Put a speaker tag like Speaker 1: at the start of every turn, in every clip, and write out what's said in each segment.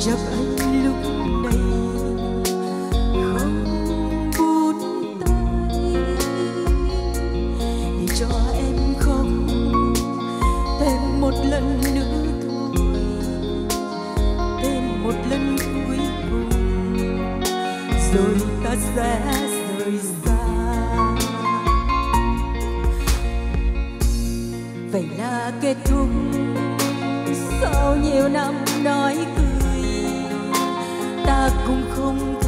Speaker 1: chắc anh lúc này. Không buốt tay để cho em không thêm một lần nữa thôi. Thêm một lần cuối cùng, rồi ta sẽ rời xa. Vậy là kết thúc. Sau nhiều năm nói cười cũng không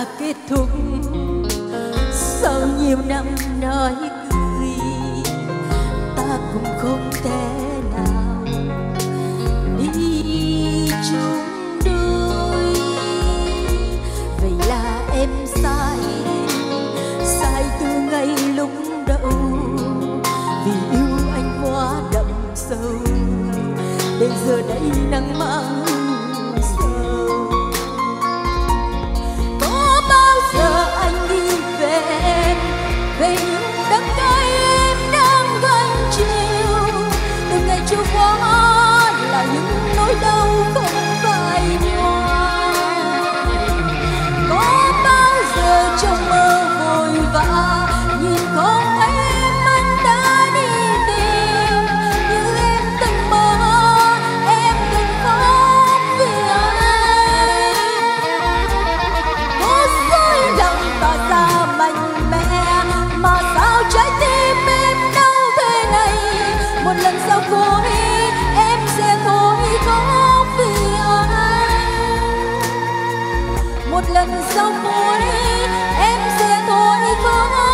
Speaker 1: đã kết thúc. Sau nhiều năm nói cười, ta cũng không thể nào đi chung đôi. Vậy là em sai sai từ ngày lúc đầu. Vì yêu anh quá đậm sâu đến giờ đây nắng mang một lần sau cuối em sẽ thôi có vì anh. Một lần sau cuối em sẽ thôi có